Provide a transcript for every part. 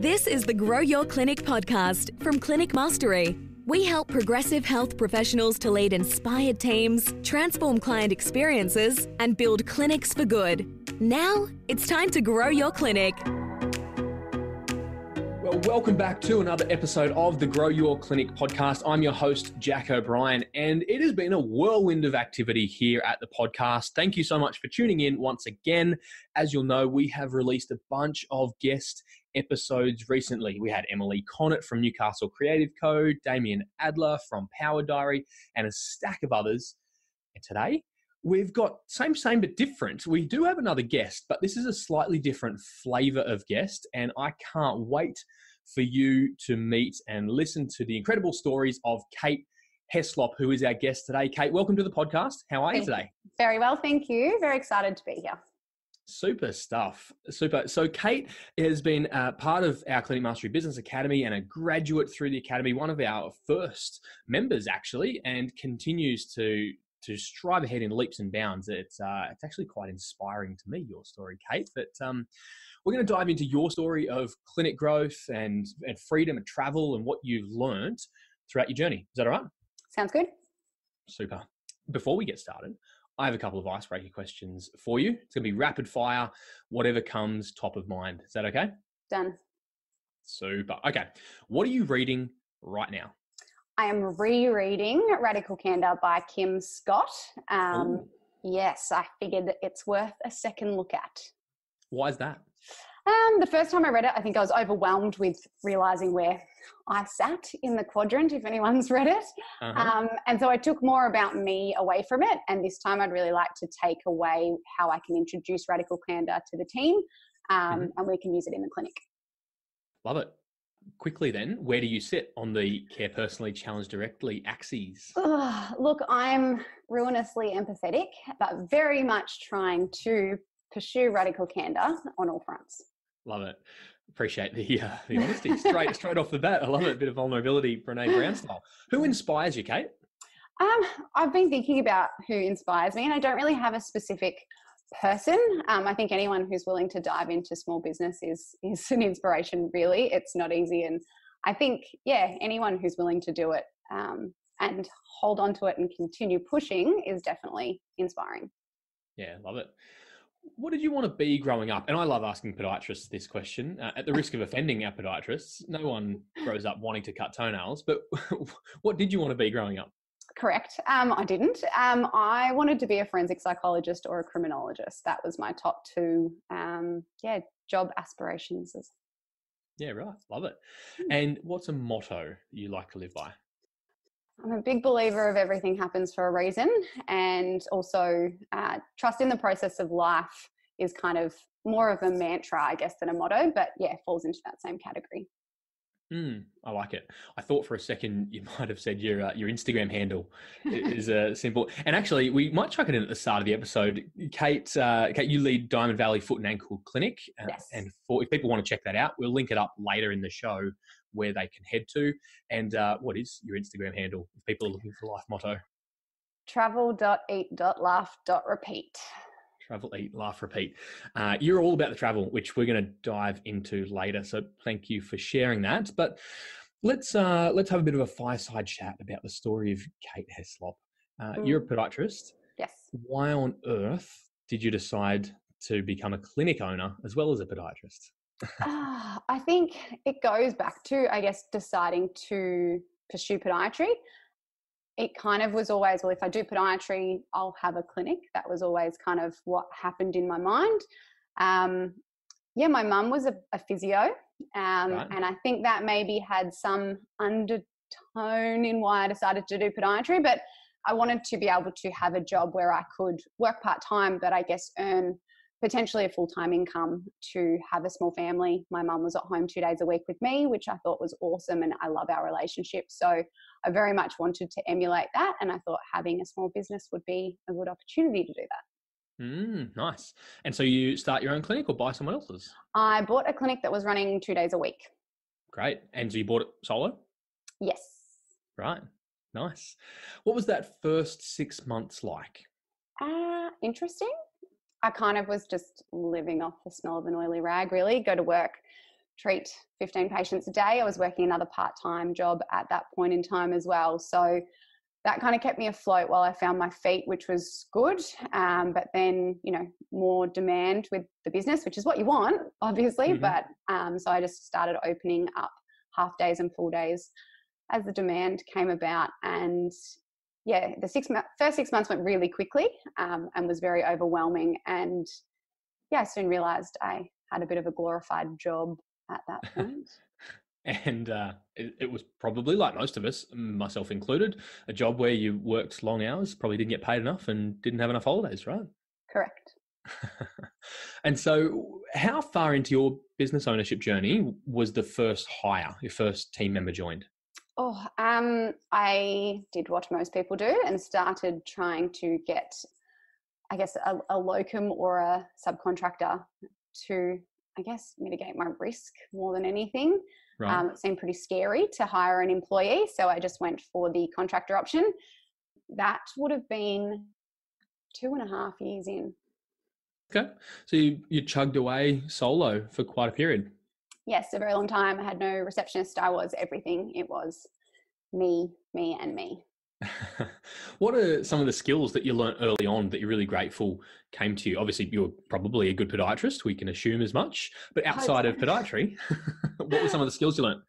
This is the Grow Your Clinic podcast from Clinic Mastery. We help progressive health professionals to lead inspired teams, transform client experiences, and build clinics for good. Now, it's time to grow your clinic. Well, welcome back to another episode of the Grow Your Clinic podcast. I'm your host, Jack O'Brien, and it has been a whirlwind of activity here at the podcast. Thank you so much for tuning in once again. As you'll know, we have released a bunch of guest episodes recently. We had Emily Connett from Newcastle Creative Co., Damien Adler from Power Diary, and a stack of others. And today, we've got same, same, but different. We do have another guest, but this is a slightly different flavor of guest, and I can't wait for you to meet and listen to the incredible stories of Kate Heslop, who is our guest today. Kate, welcome to the podcast. How are you today? Very well, thank you. Very excited to be here. Super stuff. Super. So, Kate has been uh, part of our Clinic Mastery Business Academy and a graduate through the Academy, one of our first members actually, and continues to to strive ahead in leaps and bounds. It's uh, it's actually quite inspiring to me your story, Kate. But um, we're going to dive into your story of clinic growth and and freedom and travel and what you've learned throughout your journey. Is that all right? Sounds good. Super. Before we get started, I have a couple of icebreaker questions for you. It's going to be rapid fire, whatever comes top of mind. Is that okay? Done. Super. Okay. What are you reading right now? I am rereading Radical Candor by Kim Scott. Um, yes, I figured it's worth a second look at. Why is that? Um, the first time I read it, I think I was overwhelmed with realizing where I sat in the quadrant, if anyone's read it. Uh-huh. Um, and so I took more about me away from it. And this time I'd really like to take away how I can introduce radical candor to the team um, mm-hmm. and we can use it in the clinic. Love it. Quickly, then, where do you sit on the care personally challenge directly axes? look, I'm ruinously empathetic, but very much trying to pursue radical candor on all fronts. Love it. Appreciate the uh, the honesty straight straight off the bat. I love it. A bit of vulnerability, Brene Brown style. Who inspires you, Kate? Um, I've been thinking about who inspires me, and I don't really have a specific person. Um, I think anyone who's willing to dive into small business is is an inspiration. Really, it's not easy, and I think yeah, anyone who's willing to do it um, and hold on to it and continue pushing is definitely inspiring. Yeah, love it what did you want to be growing up? And I love asking podiatrists this question uh, at the risk of offending our podiatrists. No one grows up wanting to cut toenails, but what did you want to be growing up? Correct. Um, I didn't. Um, I wanted to be a forensic psychologist or a criminologist. That was my top two, um, yeah, job aspirations. Yeah, right. Love it. Hmm. And what's a motto you like to live by? I'm a big believer of everything happens for a reason, and also uh, trust in the process of life is kind of more of a mantra, I guess, than a motto, but yeah, falls into that same category. Mm, I like it. I thought for a second you might have said your uh, your Instagram handle is a uh, simple. And actually, we might chuck it in at the start of the episode. Kate, uh, Kate, you lead Diamond Valley Foot and Ankle Clinic, uh, yes. and for if people want to check that out, we'll link it up later in the show where they can head to. And uh, what is your Instagram handle if people are looking for life motto? Travel.eat.laugh.repeat. Travel, eat, laugh, repeat. Uh, you're all about the travel, which we're going to dive into later. So thank you for sharing that. But let's uh, let's have a bit of a fireside chat about the story of Kate Heslop. Uh, mm. You're a podiatrist. Yes. Why on earth did you decide to become a clinic owner as well as a podiatrist? Uh, I think it goes back to, I guess, deciding to pursue podiatry. It kind of was always, well, if I do podiatry, I'll have a clinic. That was always kind of what happened in my mind. Um, yeah, my mum was a, a physio, um, right. and I think that maybe had some undertone in why I decided to do podiatry. But I wanted to be able to have a job where I could work part time, but I guess earn potentially a full time income to have a small family. My mum was at home two days a week with me, which I thought was awesome, and I love our relationship. So I very much wanted to emulate that, and I thought having a small business would be a good opportunity to do that. Mm, nice. And so you start your own clinic or buy someone else's? I bought a clinic that was running two days a week. Great. And so you bought it solo? Yes. Right. Nice. What was that first six months like? Uh, interesting. I kind of was just living off the smell of an oily rag, really. Go to work treat 15 patients a day. I was working another part time job at that point in time as well. So that kind of kept me afloat while I found my feet, which was good. Um, but then, you know, more demand with the business, which is what you want, obviously. Mm-hmm. But um, so I just started opening up half days and full days as the demand came about. And yeah, the six first six months went really quickly um, and was very overwhelming. And yeah, I soon realized I had a bit of a glorified job at that point. and uh, it, it, was probably like most of us, myself included, a job where you worked long hours, probably didn't get paid enough, and didn't have enough holidays, right? Correct. and so, how far into your business ownership journey was the first hire, your first team member joined? Oh, um, I did what most people do and started trying to get, I guess, a, a locum or a subcontractor to, I guess, mitigate my risk more than anything. Right. Um, it seemed pretty scary to hire an employee, so I just went for the contractor option. That would have been two and a half years in. Okay, so you, you chugged away solo for quite a period. Yes, a very long time. I had no receptionist. I was everything. It was me, me, and me. what are some of the skills that you learned early on that you're really grateful came to you? Obviously, you're probably a good podiatrist. We can assume as much. But outside of podiatry, what were some of the skills you learned?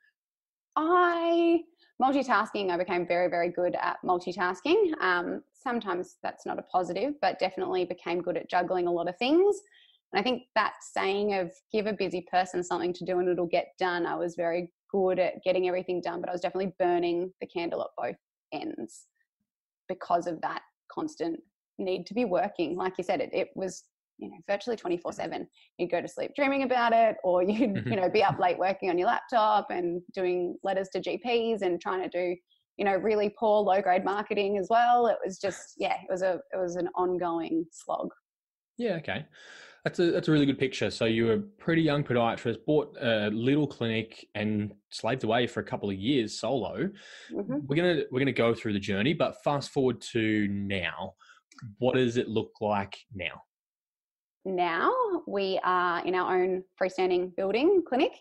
I multitasking. I became very, very good at multitasking. Um, sometimes that's not a positive, but definitely became good at juggling a lot of things. And I think that saying of give a busy person something to do and it'll get done, I was very good at getting everything done, but I was definitely burning the candle at both ends because of that constant need to be working. Like you said, it, it was you know virtually 24 7 you'd go to sleep dreaming about it or you'd mm-hmm. you know be up late working on your laptop and doing letters to gps and trying to do you know really poor low grade marketing as well it was just yeah it was a it was an ongoing slog yeah okay that's a that's a really good picture. So you were a pretty young podiatrist, bought a little clinic, and slaved away for a couple of years solo. Mm-hmm. We're gonna we're gonna go through the journey, but fast forward to now. What does it look like now? Now we are in our own freestanding building clinic.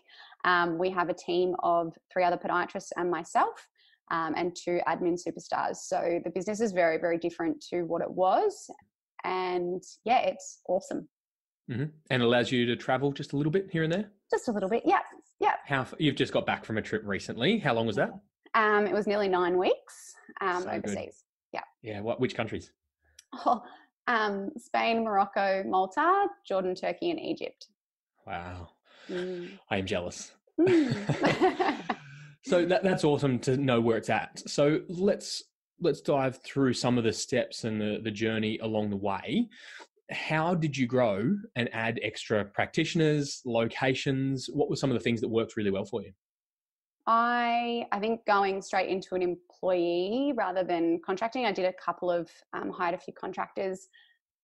Um, we have a team of three other podiatrists and myself. Um, and two admin superstars. So the business is very, very different to what it was. And yeah, it's awesome. Mm-hmm. And allows you to travel just a little bit here and there. Just a little bit, yeah, yeah. How you've just got back from a trip recently? How long was that? Um, it was nearly nine weeks um, so overseas. Good. Yeah. Yeah. What? Which countries? Oh, um, Spain, Morocco, Malta, Jordan, Turkey, and Egypt. Wow. Mm. I am jealous. Mm. so that, that's awesome to know where it's at. So let's let's dive through some of the steps and the, the journey along the way how did you grow and add extra practitioners, locations? What were some of the things that worked really well for you? I I think going straight into an employee rather than contracting. I did a couple of um, hired a few contractors,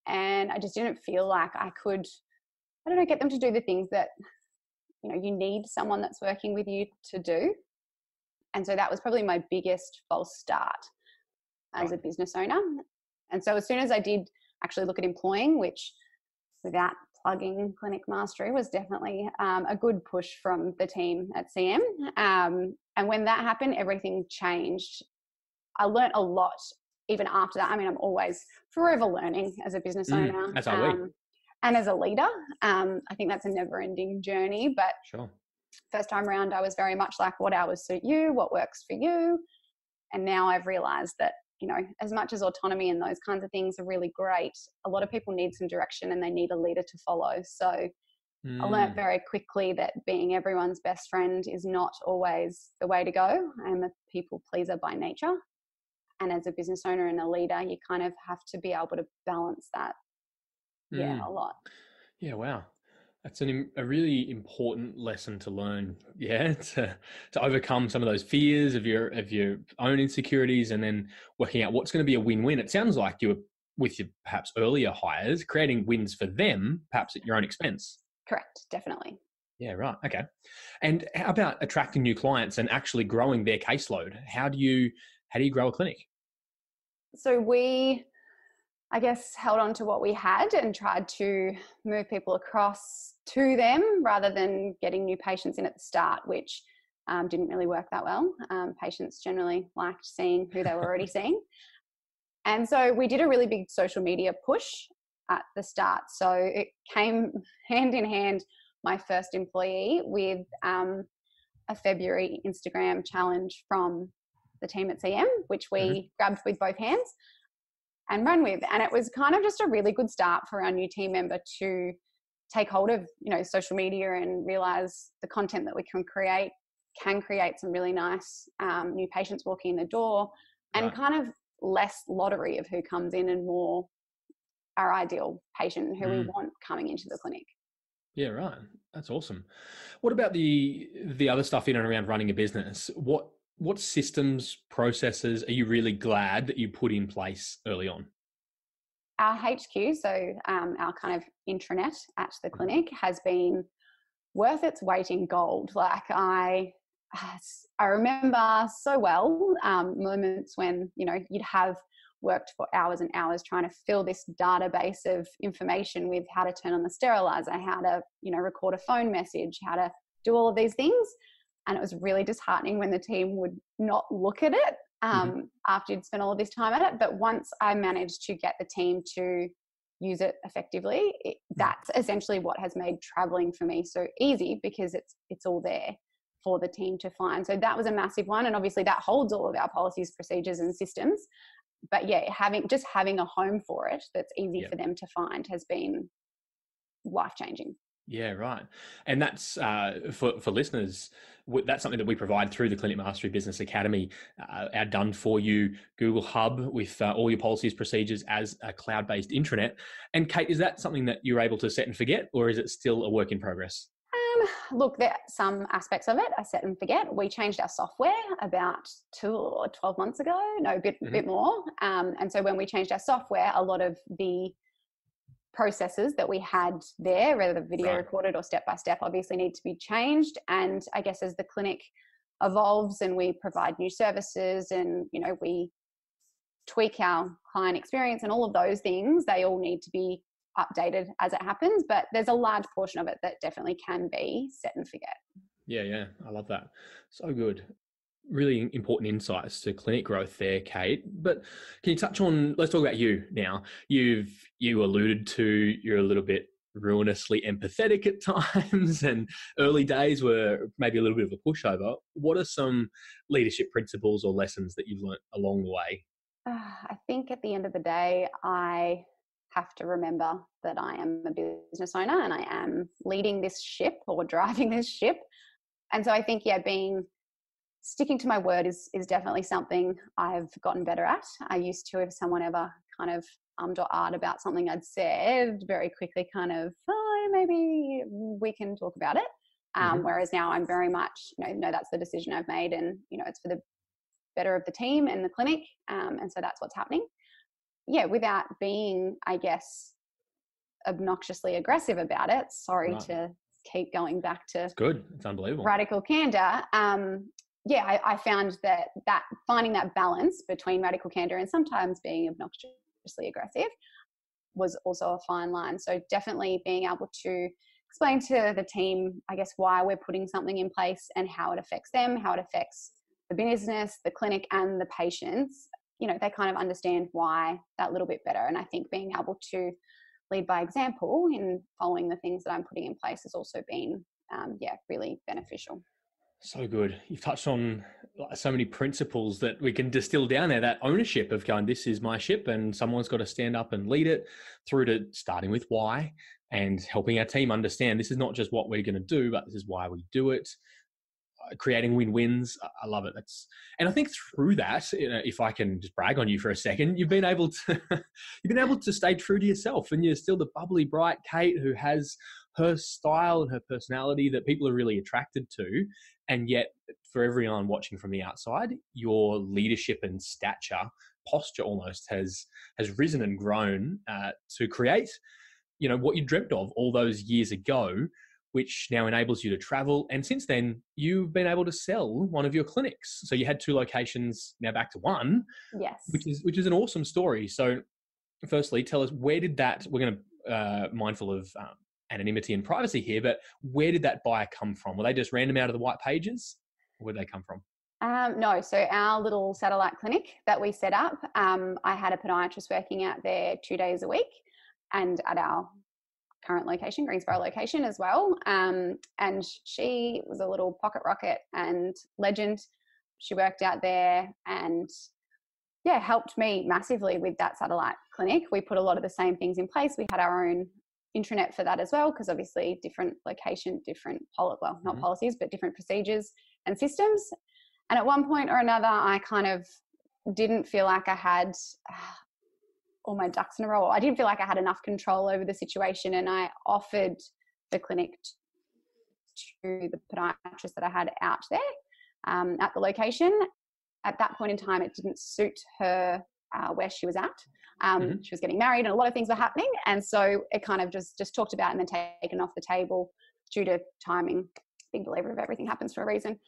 and I just didn't feel like I could. I don't know, get them to do the things that you know you need someone that's working with you to do. And so that was probably my biggest false start as a business owner. And so as soon as I did actually look at employing, which without plugging Clinic Mastery was definitely um, a good push from the team at CM. Um, and when that happened, everything changed. I learned a lot even after that. I mean, I'm always forever learning as a business mm, owner. That's how um. And as a leader, um, I think that's a never ending journey. But sure. first time around, I was very much like, what hours suit you? What works for you? And now I've realized that you know, as much as autonomy and those kinds of things are really great, a lot of people need some direction and they need a leader to follow. So mm. I learned mm. very quickly that being everyone's best friend is not always the way to go. I'm a people pleaser by nature. And as a business owner and a leader, you kind of have to be able to balance that. Mm. Yeah, a lot. Yeah, wow. That's an, a really important lesson to learn. Yeah, to to overcome some of those fears of your of your own insecurities, and then working out what's going to be a win win. It sounds like you were with your perhaps earlier hires, creating wins for them, perhaps at your own expense. Correct, definitely. Yeah, right. Okay. And how about attracting new clients and actually growing their caseload? How do you how do you grow a clinic? So we I guess, held on to what we had and tried to move people across to them rather than getting new patients in at the start, which um, didn't really work that well. Um, patients generally liked seeing who they were already seeing. And so we did a really big social media push at the start. So it came hand in hand, my first employee, with um, a February Instagram challenge from the team at CM, which we mm-hmm. grabbed with both hands and run with. And it was kind of just a really good start for our new team member to take hold of, you know, social media and realize the content that we can create can create some really nice um, new patients walking in the door and right. kind of less lottery of who comes in and more our ideal patient who mm. we want coming into the clinic. Yeah, right. That's awesome. What about the the other stuff in and around running a business? What what systems, processes are you really glad that you put in place early on? Our HQ, so um, our kind of intranet at the mm-hmm. clinic, has been worth its weight in gold. Like I, I remember so well um, moments when you know you'd have worked for hours and hours trying to fill this database of information with how to turn on the sterilizer, how to you know record a phone message, how to do all of these things and it was really disheartening when the team would not look at it mm-hmm. um, mm-hmm. after you'd spent all of this time at it. But once I managed to get the team to use it effectively, it, mm. that's essentially what has made traveling for me so easy because it's it's all there for the team to find. So that was a massive one, and obviously that holds all of our policies, procedures, and systems. But yeah, having just having a home for it that's easy yep. for them to find has been life changing. Yeah, right. And that's uh, for for listeners. That's something that we provide through the Clinic Mastery Business Academy. Uh, our done for you Google Hub with uh, all your policies, procedures as a cloud based intranet. And Kate, is that something that you're able to set and forget, or is it still a work in progress? Um, look, there are some aspects of it I set and forget. We changed our software about two or 12 months ago, no, a bit, mm-hmm. bit more. Um, and so when we changed our software, a lot of the processes that we had there, whether the video right. recorded or step by step, obviously need to be changed. And I guess as the clinic evolves and we provide new services and you know we tweak our client experience and all of those things, they all need to be updated as it happens. But there's a large portion of it that definitely can be set and forget. Yeah, yeah, I love that. So good really important insights to clinic growth there, Kate. But can you touch on? Let's talk about you now. You've you alluded to you're a little bit ruinously empathetic at times, and early days were maybe a little bit of a pushover. What are some leadership principles or lessons that you've learnt along the way? Uh, I think at the end of the day, I have to remember that I am a business owner and I am leading this ship or driving this ship. And so I think, yeah, being sticking to my word is is definitely something I've gotten better at. I used to, if someone ever kind of ummed or ahed about something I'd said, very quickly kind of, oh, maybe we can talk about it. Um, mm-hmm. Whereas now I'm very much, you know, no, that's the decision I've made, and you know, it's for the better of the team and the clinic, um, and so that's what's happening. Yeah, without being, I guess, obnoxiously aggressive about it. Sorry right. to keep going back to it's good. It's unbelievable. Radical candor. Um, yeah, I, I, found that that finding that balance between radical candor and sometimes being obnoxiously aggressive was also a fine line. So definitely being able to explain to the team, I guess, why we're putting something in place and how it affects them, how it affects the business, the clinic, and the patients. You know, they kind of understand why that little bit better. And I think being able to lead by example in following the things that I'm putting in place has also been, um, yeah, really beneficial. So good. You've touched on so many principles that we can distill down there. That ownership of going, this is my ship, and someone's got to stand up and lead it, through to starting with why and helping our team understand this is not just what we're going to do, but this is why we do it. Uh, creating win-wins, I love it. That's and I think through that, you know, if I can just brag on you for a second, you've been able to you've been able to stay true to yourself, and you're still the bubbly, bright Kate who has her style and her personality that people are really attracted to and yet for everyone watching from the outside your leadership and stature posture almost has has risen and grown uh, to create you know what you dreamt of all those years ago which now enables you to travel. And since then you've been able to sell one of your clinics. So you had two locations now back to one yes. which is which is an awesome story. So firstly, tell us where did that? We're going to uh, mindful of um, anonymity and privacy here, but where did that buyer come from? Were they just random out of the white pages? Where did they come from? Um, no, so our little satellite clinic that we set up, um, I had a podiatrist working out there two days a week, and at our current location, Greensborough location as well. Um, and she was a little pocket rocket and legend. She worked out there and yeah, helped me massively with that satellite clinic. We put a lot of the same things in place. We had our own intranet for that as well, because obviously different location, different poli- well, not mm-hmm. policies, but different procedures and systems. And at one point or another, I kind of didn't feel like I had all my ducks in a row. I didn't feel like I had enough control over the situation, and I offered the clinic to the podiatrist that I had out there um, at the location. At that point in time, it didn't suit her uh, where she was at. Um, mm-hmm. She was getting married, and a lot of things were happening, and so it kind of just just talked about and then taken off the table due to timing. Big believer of everything happens for a reason.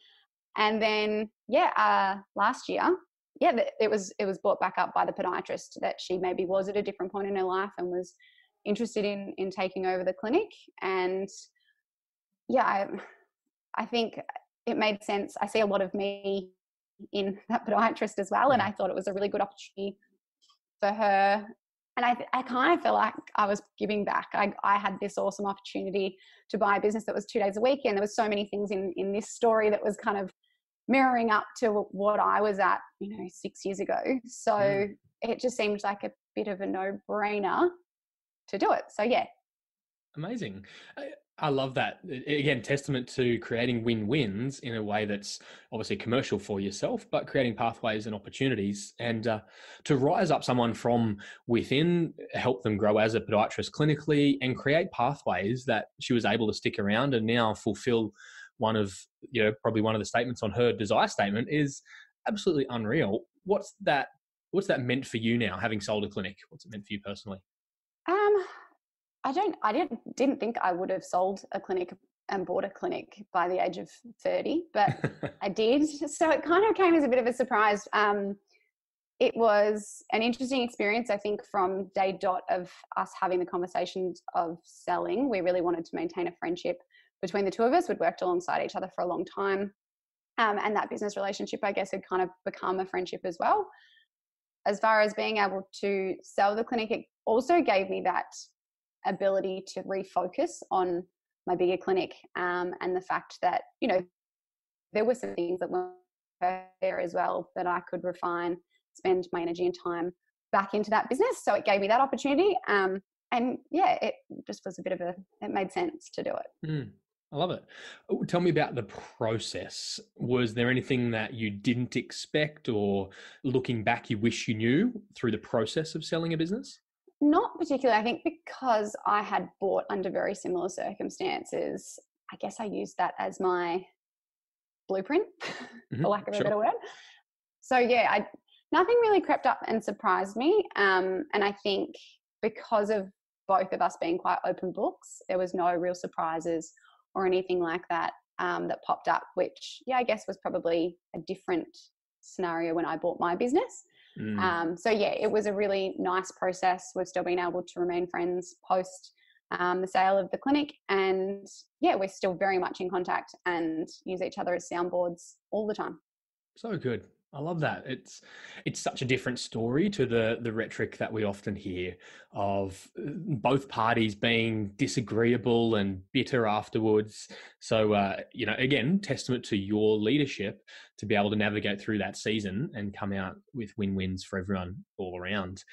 And then, yeah, uh, last year, yeah, it was it was brought back up by the podiatrist that she maybe was at a different point in her life and was interested in in taking over the clinic. And yeah, I, I think it made sense. I see a lot of me in that podiatrist as well, and I thought it was a really good opportunity for her. And I, I kind of feel like I was giving back. I, I had this awesome opportunity to buy a business that was two days a week, and there was so many things in in this story that was kind of mirroring up to what I was at, you know, six years ago. So mm. it just seemed like a bit of a no brainer to do it. So, yeah. Amazing. I love that. Again, testament to creating win wins in a way that's obviously commercial for yourself, but creating pathways and opportunities. And uh, to rise up someone from within, help them grow as a podiatrist clinically, and create pathways that she was able to stick around and now fulfill one of you know probably one of the statements on her desire statement is absolutely unreal. What's that? What's that meant for you now, having sold a clinic? What's it meant for you personally? Um, I don't. I didn't didn't think I would have sold a clinic and bought a clinic by the age of thirty, but I did. So it kind of came as a bit of a surprise. Um, it was an interesting experience, I think, from day dot of us having the conversations of selling. We really wanted to maintain a friendship between the two of us. We'd worked alongside each other for a long time. Um, and that business relationship, I guess, had kind of become a friendship as well. As far as being able to sell the clinic, it also gave me that ability to refocus on my bigger clinic um, and the fact that, you know, there were some things that were there as well that I could refine, spend my energy and time back into that business. So it gave me that opportunity. Um, and yeah, it just was a bit of a, it made sense to do it. Mm. I love it. Oh, tell me about the process. Was there anything that you didn't expect or looking back you wish you knew through the process of selling a business? Not particularly. I think because I had bought under very similar circumstances, I guess I used that as my blueprint, mm-hmm, for lack of a better word. So yeah, I nothing really crept up and surprised me. Um, and I think because of both of us being quite open books, there was no real surprises or anything like that um, that popped up, which, yeah, I guess was probably a different scenario when I bought my business. Mm. Um, so, yeah, it was a really nice process. We've still been able to remain friends post um, the sale of the clinic. And yeah, we're still very much in contact and use each other as soundboards all the time. So good. I love that. It's it's such a different story to the the rhetoric that we often hear of uh, both parties being disagreeable and bitter afterwards. So uh, you know, again, testament to your leadership to be able to navigate through that season and come out with win wins for everyone all around.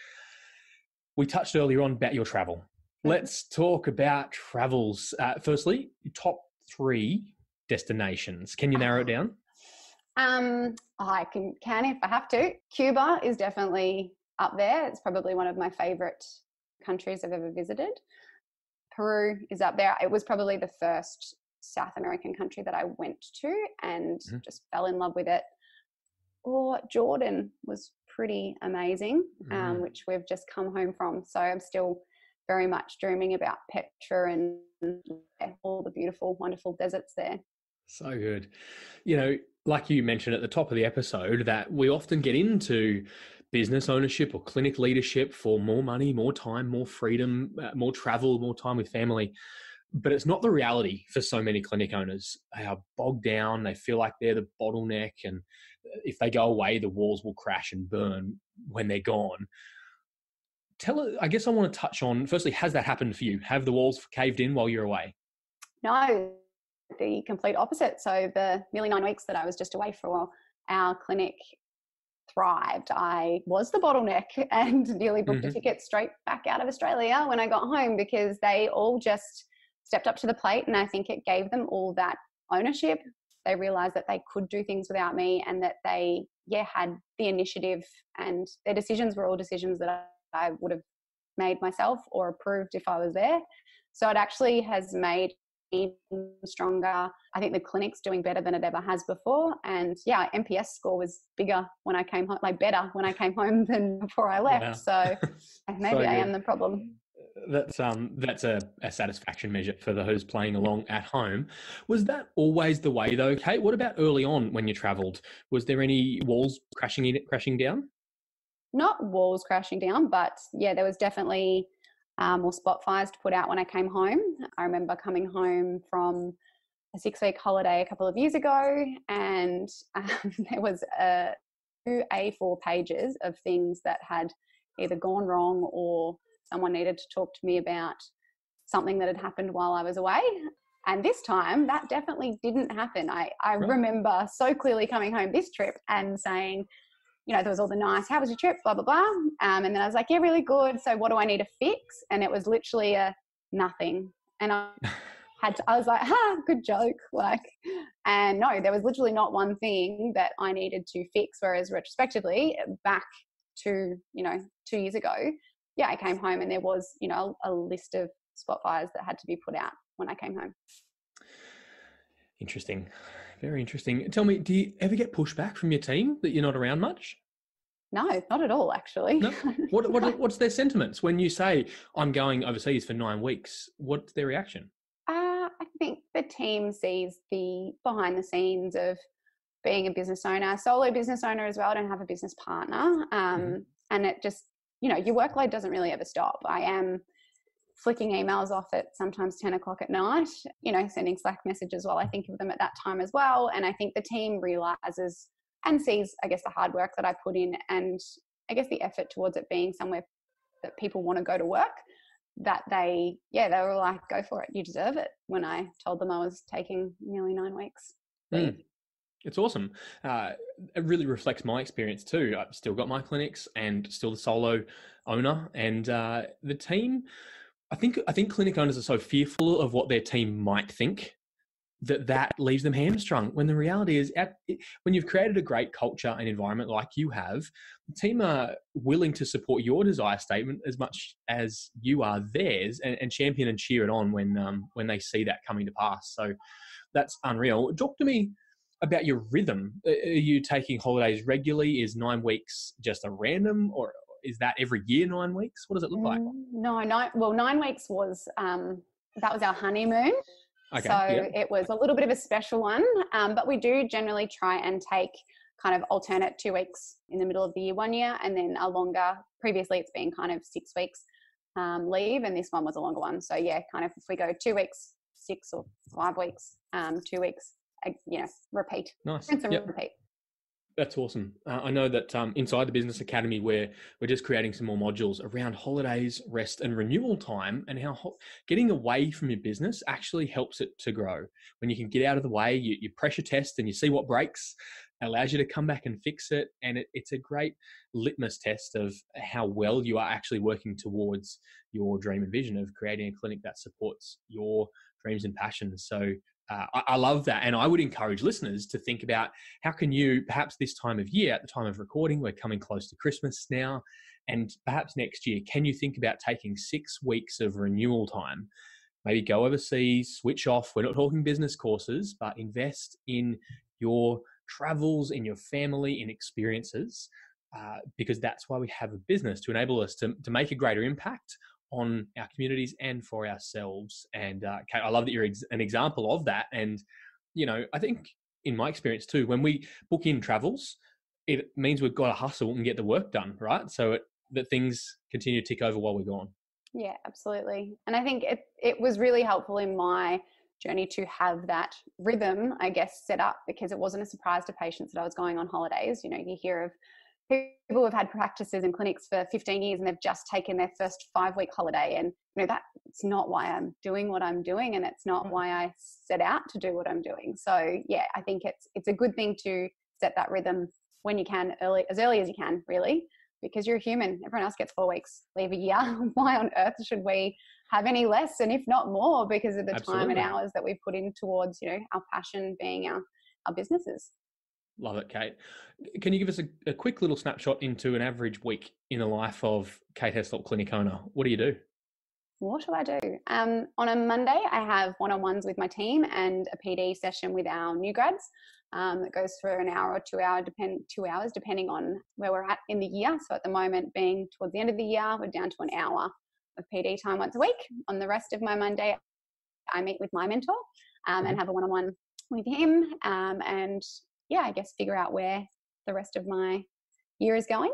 We touched earlier on about your travel. Mm-hmm. Let's talk about travels. Uh, firstly, top three destinations. Can you narrow it down? Um, I can can if I have to. Cuba is definitely up there. It's probably one of my favorite countries I've ever visited. Peru is up there. It was probably the first South American country that I went to and mm-hmm. just fell in love with it. Or Jordan was pretty amazing, mm-hmm. um, which we've just come home from. So I'm still very much dreaming about Petra and all the beautiful, wonderful deserts there. So good. You know, like you mentioned at the top of the episode, that we often get into business ownership or clinic leadership for more money, more time, more freedom, uh, more travel, more time with family. But it's not the reality for so many clinic owners. They are bogged down. They feel like they're the bottleneck. And if they go away, the walls will crash and burn when they're gone. Tell I guess I want to touch on firstly, has that happened for you? Have the walls caved in while you're away? No, the complete opposite. So the nearly nine weeks that I was just away for our clinic thrived. I was the bottleneck and nearly booked mm-hmm. a ticket straight back out of Australia when I got home because they all just stepped up to the plate and I think it gave them all that ownership. They realized that they could do things without me and that they, yeah, had the initiative and their decisions were all decisions that I would have made myself or approved if I was there. So it actually has made stronger. I think the clinic's doing better than it ever has before. And yeah, NPS score was bigger when I came home, like better when I came home than before I left. Wow. So maybe so I am the problem. That's um that's a, a satisfaction measure for those playing along at home. Was that always the way though, Kate? What about early on when you travelled? Was there any walls crashing in crashing down? Not walls crashing down, but yeah, there was definitely um, or spot fires to put out when I came home. I remember coming home from a six week holiday a couple of years ago, and um, there was a two A4 pages of things that had either gone wrong or someone needed to talk to me about something that had happened while I was away. And this time, that definitely didn't happen. I, I remember so clearly coming home this trip and saying, you know, there was all the nice, how was your trip? Blah, blah, blah. Um, and then I was like, yeah, really good. So what do I need to fix? And it was literally a nothing. And I had to, I was like, ha, good joke. Like, and no, there was literally not one thing that I needed to fix. Whereas retrospectively, back to, you know, two years ago, yeah, I came home and there was, you know, a list of spot fires that had to be put out when I came home. Interesting. Very interesting. Tell me, do you ever get pushback from your team that you're not around much? No, not at all, actually. No? What, what, what's their sentiments when you say, I'm going overseas for nine weeks? What's their reaction? Uh, I think the team sees the behind the scenes of being a business owner, solo business owner as well. I don't have a business partner. Um, mm-hmm. And it just, you know, your workload doesn't really ever stop. I am flicking emails off at sometimes 10 o'clock at night, you know, sending Slack messages while I think of them at that time as well. And I think the team realizes and sees, I guess, the hard work that I put in and I guess the effort towards it being somewhere that people want to go to work. That they, yeah, they were like, go for it, you deserve it. When I told them I was taking nearly nine weeks. Mm. It's awesome. Uh, it really reflects my experience too. I've still got my clinics and still the solo owner, and uh, the team I think I think clinic owners are so fearful of what their team might think that that leaves them hamstrung. When the reality is, at, when you've created a great culture and environment like you have, the team are willing to support your desire statement as much as you are theirs, and, and champion and cheer it on when um, when they see that coming to pass. So that's unreal. Talk to me about your rhythm. Are you taking holidays regularly? Is nine weeks just a random, or is that every year nine weeks? What does it look like? Mm, no, nine. Well, nine weeks was um, that was our honeymoon. Okay, so yeah. it was a little bit of a special one, um, but we do generally try and take kind of alternate two weeks in the middle of the year one year, and then a longer. Previously, it's been kind of six weeks um, leave, and this one was a longer one. So yeah, kind of if we go two weeks, six or five weeks, um, two weeks, you know, repeat. Nice. Rinse and yep. repeat. That's awesome. Uh, I know that um, inside the Business Academy, we're we're just creating some more modules around holidays, rest, and renewal time, and how ho- getting away from your business actually helps it to grow. When you can get out of the way, you, you pressure test and you see what breaks, allows you to come back and fix it, and it, it's a great litmus test of how well you are actually working towards your dream and vision of creating a clinic that supports your dreams and passions. So uh, I, I, love that and i would encourage listeners to think about how can you perhaps this time of year at the time of recording we're coming close to christmas now and perhaps next year can you think about taking six weeks of renewal time? Maybe go overseas switch off we're not talking business courses but invest in your travels in your family in experiences uh, because that's why we have a business to enable us to, to make a greater impact on our communities and for ourselves. And uh, Kate, I love that you're ex- an example of that. And you know, I think in my experience too, when we book in travels, it means we've got to hustle and get the work done, right? So it, that things continue to tick over while we're gone. Yeah, absolutely. And I think it, it was really helpful in my journey to have that rhythm, I guess, set up because it wasn't a surprise to patients that I was going on holidays. You know, you hear of people who have had practices and clinics for 15 years and they've just taken their first five week holiday. And, you know, that's not why I'm doing what I'm doing and it's not mm. why I set out to do what I'm doing. So, yeah, I think it's, it's a good thing to set that rhythm when you can early, as early as you can, really because you're a human. Everyone else gets four weeks leave a year. Why on earth should we have any less and if not more because of the Absolutely. time and hours that we put in towards, you know, our passion being our, our businesses. Love it, Kate. Can you give us a, a quick little snapshot into an average week in the life of Kate Heslop Clinic owner? What do you do? What do I do? Um, on a Monday, I have one on ones with my team and a PD session with our new grads um, that goes for an hour or two hour depend two hours depending on where we're at in the year. So at the moment, being towards the end of the year, we're down to an hour of PD time once a week. On the rest of my Monday, I meet with my mentor um, and mm-hmm. have a one on one with him, um, and yeah, I guess figure out where the rest of my year is going.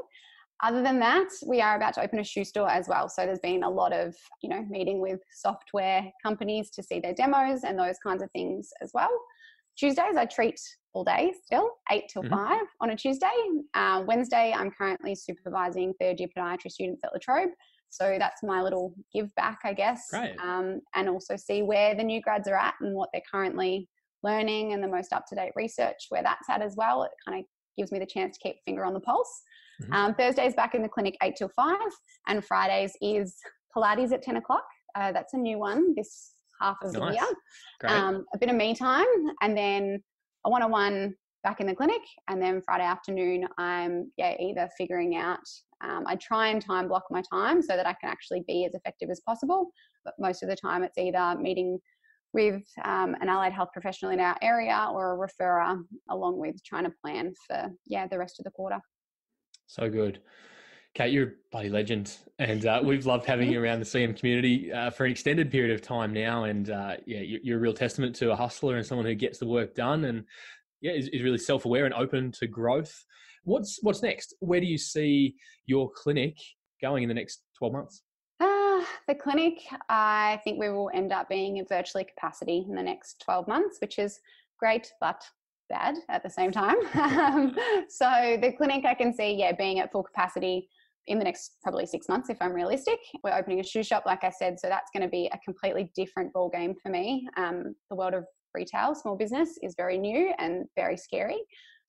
Other than that, we are about to open a shoe store as well. So there's been a lot of, you know, meeting with software companies to see their demos and those kinds of things as well. Tuesdays, I treat all day still, 8 till mm-hmm. 5 on a Tuesday. Uh, Wednesday, I'm currently supervising third year podiatry students at La Trobe. So that's my little give back, I guess. Right. Um, and also see where the new grads are at and what they're currently learning and the most up to date research where that's at as well. It kind of gives me the chance to keep finger on the pulse. Mm-hmm. Um, Thursdays back in the clinic 8 till 5, and Fridays is Pilates at 10 o'clock. Uh, that's a new one this half of nice. the year. Um, a bit of me time, and then a one on one back in the clinic. And then Friday afternoon, I'm yeah either figuring out. Um, I try and time block my time so that I can actually be as effective as possible. But most of the time, it's either meeting with um, an allied health professional in our area or a referrer, along with trying to plan for yeah the rest of the quarter. So good. Kate, you're a bloody legend, and uh, we've loved having you around the CM community uh, for an extended period of time now. And uh, yeah, you're, a real testament to a hustler and someone who gets the work done, and yeah, is, is really self-aware and open to growth. What's what's next? Where do you see your clinic going in the next 12 months? The clinic, I think we will end up being at virtually capacity in the next 12 months, which is great, but bad at the same time. Um, so the clinic, I can see, yeah, being at full capacity in the next probably six months if I'm realistic. We're opening a shoe shop, like I said, so that's going to be a completely different ball game for me. Um, the world of retail, small business, is very new and very scary.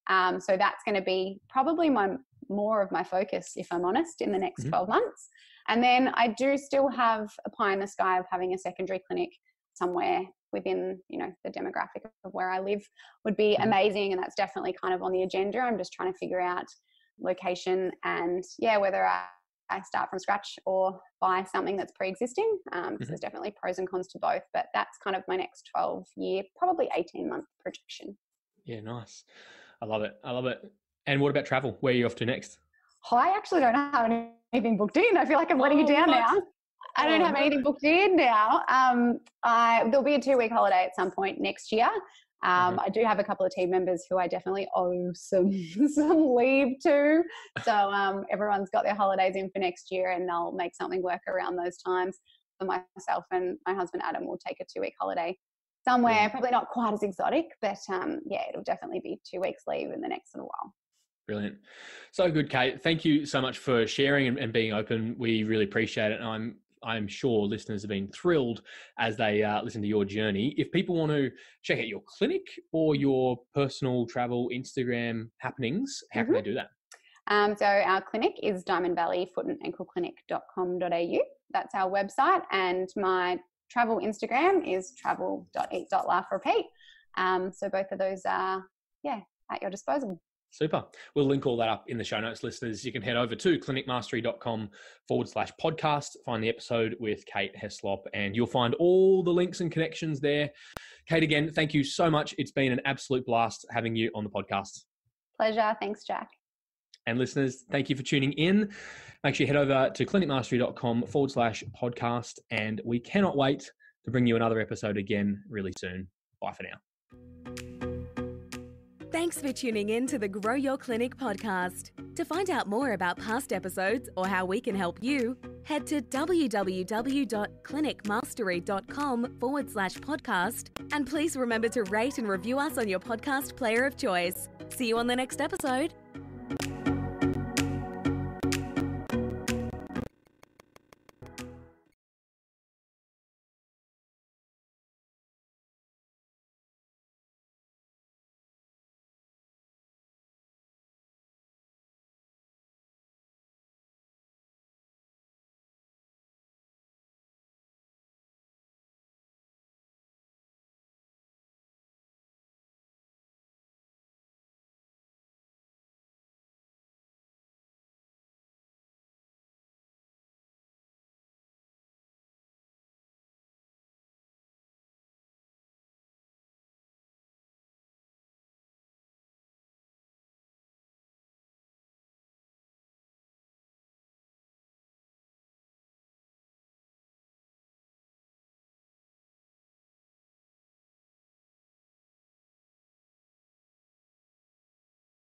Um, so that's going to be probably my more of my focus, if I'm honest, in the next mm-hmm. 12 months. And then I do still have a pie in the sky of having a secondary clinic somewhere within you know the demographic of where I live would be mm-hmm. amazing, and that's definitely kind of on the agenda. I'm just trying to figure out location and yeah whether I, I start from scratch or buy something that's pre-existing um, mm-hmm. there's definitely pros and cons to both but that's kind of my next 12 year probably 18 month projection yeah nice i love it i love it and what about travel where are you off to next i actually don't have anything booked in i feel like i'm letting oh, you down now I don't have anything booked in now. Um, I, there'll be a two week holiday at some point next year. Um, mm-hmm. I do have a couple of team members who I definitely owe some some leave to. So um, everyone's got their holidays in for next year, and they'll make something work around those times. For myself and my husband Adam will take a two week holiday somewhere, yeah. probably not quite as exotic, but um, yeah, it'll definitely be two weeks leave in the next little while. Brilliant. So good, Kate. Thank you so much for sharing and, and being open. We really appreciate it. And I'm I'm sure listeners have been thrilled as they uh, listen to your journey. If people want to check out your clinic or your personal travel Instagram happenings, how mm-hmm. can they do that? Um, so our clinic is Diamond Valley Foot and Ankle Clinic.com.au. That's our website, and my travel Instagram is travel.eat.laugh.repeat. Um, so both of those are yeah at your disposal. Super. We'll link all that up in the show notes, listeners. You can head over to clinicmastery.com forward slash podcast, find the episode with Kate Heslop, and you'll find all the links and connections there. Kate, again, thank you so much. It's been an absolute blast having you on the podcast. Pleasure. Thanks, Jack. And listeners, thank you for tuning in. Make sure you head over to clinicmastery.com forward slash podcast, and we cannot wait to bring you another episode again really soon. Bye for now. Thanks for tuning in to the Grow Your Clinic podcast. To find out more about past episodes or how we can help you, head to www.clinicmastery.com forward slash podcast. And please remember to rate and review us on your podcast player of choice. See you on the next episode.